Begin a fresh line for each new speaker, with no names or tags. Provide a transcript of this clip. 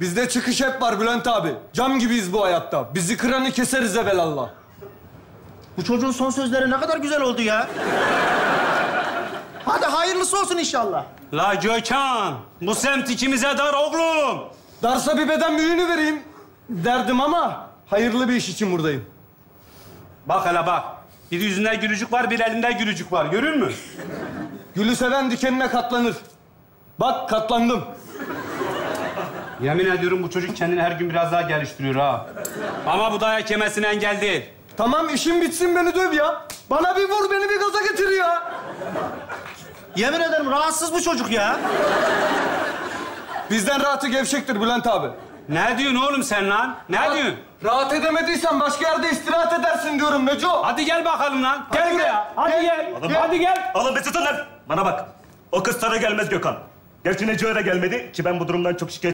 Bizde çıkış hep var Bülent abi. Cam gibiyiz bu hayatta. Bizi kıranı keseriz evelallah.
Bu çocuğun son sözleri ne kadar güzel oldu ya. Hadi hayırlısı olsun inşallah.
La Gökhan, bu semt ikimize dar oğlum.
Darsa bir beden büyüğünü vereyim derdim ama hayırlı bir iş için buradayım.
Bak hele bak. Bir yüzünde gülücük var, bir elinde gülücük var. Görür mü?
Gülü seven dikenine katlanır. Bak katlandım.
Yemin ediyorum bu çocuk kendini her gün biraz daha geliştiriyor ha. Ama bu dayak yemesine engel değil.
Tamam işim bitsin beni döv ya. Bana bir vur beni bir gaza getir ya.
Yemin ederim rahatsız bu çocuk ya.
Bizden rahatı gevşektir Bülent abi.
Ne diyorsun oğlum sen lan? Ne diyorsun?
Rahat edemediysen başka yerde istirahat edersin diyorum Neco.
Hadi gel bakalım lan. Gel
Hadi
buraya.
gel.
Hadi gel. Hadi gel.
Alın tutun lan. Bana bak. O kız sana gelmez Gökhan. Gerçi Neco da gelmedi ki ben bu durumdan çok şikayet